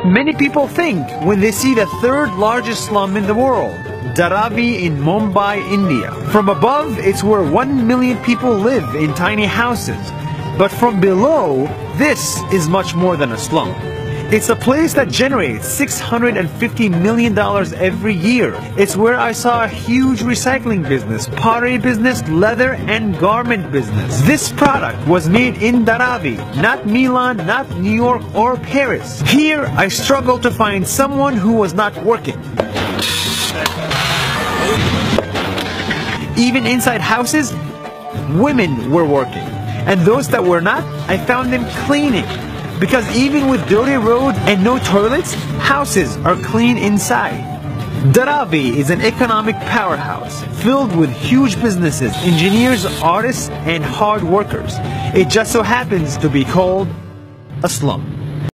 Many people think when they see the third largest slum in the world, Dharavi in Mumbai, India. From above, it's where 1 million people live in tiny houses. But from below, this is much more than a slum. It's a place that generates $650 million every year. It's where I saw a huge recycling business, pottery business, leather, and garment business. This product was made in Dharavi, not Milan, not New York, or Paris. Here, I struggled to find someone who was not working. Even inside houses, women were working. And those that were not, I found them cleaning. Because even with dirty roads and no toilets, houses are clean inside. Dharavi is an economic powerhouse filled with huge businesses, engineers, artists, and hard workers. It just so happens to be called a slum.